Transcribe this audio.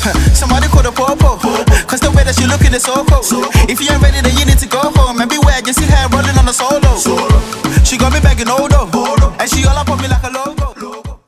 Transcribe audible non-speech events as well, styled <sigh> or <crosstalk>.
<laughs> Somebody call the popo. Cause the way that she looking is so cold. If you ain't ready, then you need to go home. And beware, you see her rolling on a solo. She got me begging, oh no.